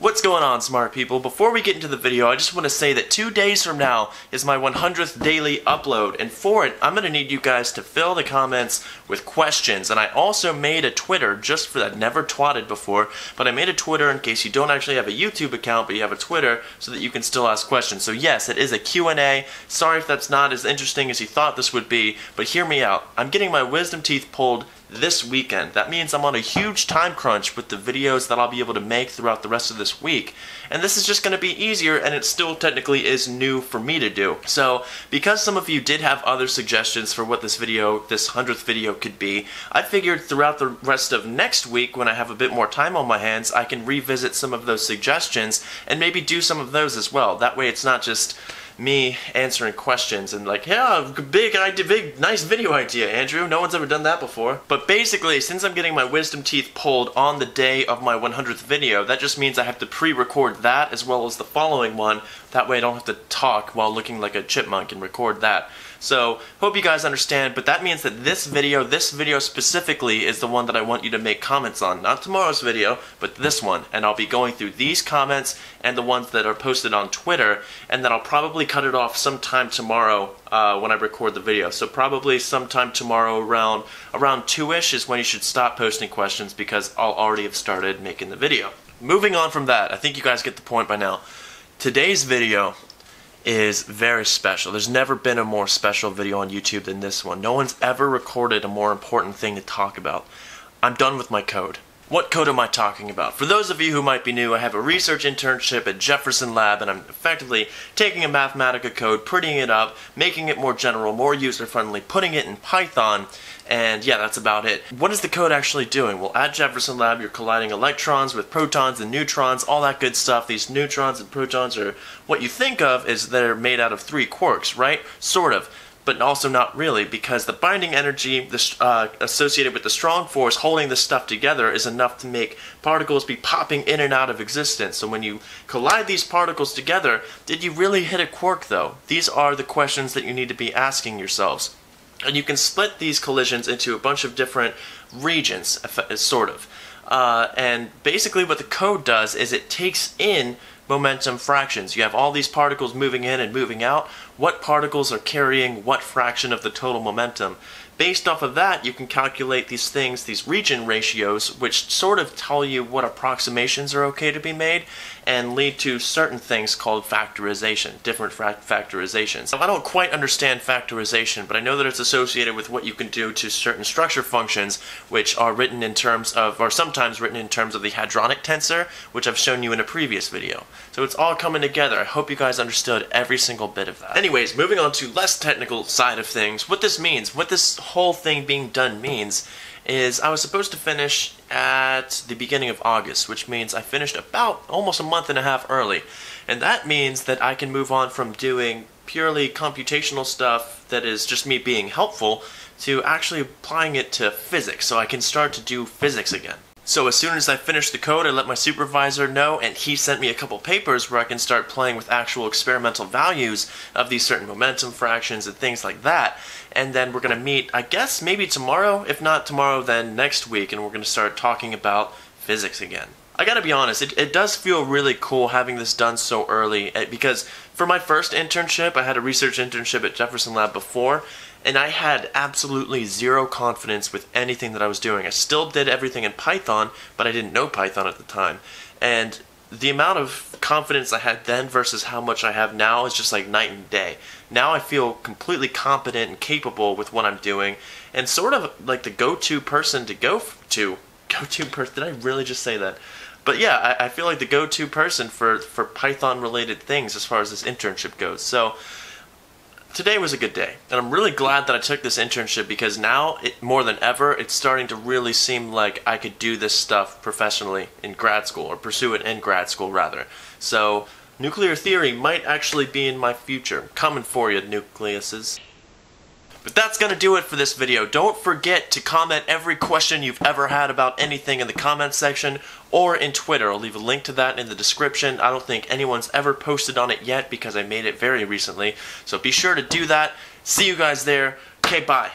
What's going on, smart people? Before we get into the video, I just want to say that two days from now is my 100th daily upload, and for it, I'm going to need you guys to fill the comments with questions. And I also made a Twitter just for that. Never twatted before, but I made a Twitter in case you don't actually have a YouTube account, but you have a Twitter, so that you can still ask questions. So yes, it is a Q&A. Sorry if that's not as interesting as you thought this would be, but hear me out. I'm getting my wisdom teeth pulled this weekend. That means I'm on a huge time crunch with the videos that I'll be able to make throughout the rest of this week. And this is just going to be easier and it still technically is new for me to do. So because some of you did have other suggestions for what this video, this 100th video could be, I figured throughout the rest of next week when I have a bit more time on my hands, I can revisit some of those suggestions and maybe do some of those as well. That way it's not just me answering questions and like, yeah, big idea, big, nice video idea, Andrew. No one's ever done that before. But basically, since I'm getting my wisdom teeth pulled on the day of my 100th video, that just means I have to pre-record that as well as the following one. That way I don't have to talk while looking like a chipmunk and record that. So, hope you guys understand, but that means that this video, this video specifically, is the one that I want you to make comments on. Not tomorrow's video, but this one. And I'll be going through these comments and the ones that are posted on Twitter, and then I'll probably cut it off sometime tomorrow uh, when I record the video. So probably sometime tomorrow around around 2ish is when you should stop posting questions because I'll already have started making the video. Moving on from that, I think you guys get the point by now. Today's video is very special. There's never been a more special video on YouTube than this one. No one's ever recorded a more important thing to talk about. I'm done with my code. What code am I talking about? For those of you who might be new, I have a research internship at Jefferson Lab and I'm effectively taking a Mathematica code, putting it up, making it more general, more user-friendly, putting it in Python, and yeah, that's about it. What is the code actually doing? Well, at Jefferson Lab, you're colliding electrons with protons and neutrons, all that good stuff. These neutrons and protons are what you think of is they're made out of three quarks, right? Sort of but also not really, because the binding energy uh, associated with the strong force holding this stuff together is enough to make particles be popping in and out of existence. So when you collide these particles together, did you really hit a quark though? These are the questions that you need to be asking yourselves. And you can split these collisions into a bunch of different regions, sort of. Uh, and basically what the code does is it takes in momentum fractions. You have all these particles moving in and moving out. What particles are carrying what fraction of the total momentum? Based off of that, you can calculate these things, these region ratios, which sort of tell you what approximations are okay to be made and lead to certain things called factorization, different factorizations. I don't quite understand factorization, but I know that it's associated with what you can do to certain structure functions, which are written in terms of, or sometimes written in terms of the hadronic tensor, which I've shown you in a previous video. So it's all coming together. I hope you guys understood every single bit of that. Anyways, moving on to less technical side of things, what this means, what this whole thing being done means is I was supposed to finish at the beginning of August, which means I finished about almost a month and a half early. And that means that I can move on from doing purely computational stuff that is just me being helpful to actually applying it to physics, so I can start to do physics again. So as soon as I finished the code, I let my supervisor know, and he sent me a couple papers where I can start playing with actual experimental values of these certain momentum fractions and things like that. And then we're going to meet, I guess, maybe tomorrow. If not tomorrow, then next week, and we're going to start talking about physics again. I gotta be honest, it, it does feel really cool having this done so early eh, because for my first internship, I had a research internship at Jefferson Lab before, and I had absolutely zero confidence with anything that I was doing. I still did everything in Python, but I didn't know Python at the time. And the amount of confidence I had then versus how much I have now is just like night and day. Now I feel completely competent and capable with what I'm doing, and sort of like the go-to person to go to. Go-to person? Did I really just say that? But yeah, I, I feel like the go-to person for for Python-related things as far as this internship goes. So today was a good day, and I'm really glad that I took this internship because now, it, more than ever, it's starting to really seem like I could do this stuff professionally in grad school, or pursue it in grad school, rather. So, nuclear theory might actually be in my future. Coming for you, nucleuses. But that's gonna do it for this video. Don't forget to comment every question you've ever had about anything in the comment section or in Twitter. I'll leave a link to that in the description. I don't think anyone's ever posted on it yet because I made it very recently. So be sure to do that. See you guys there. Okay, bye.